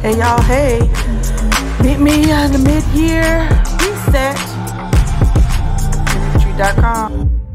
Hey y'all, hey. Meet me on the mid-year reset. Tree.com.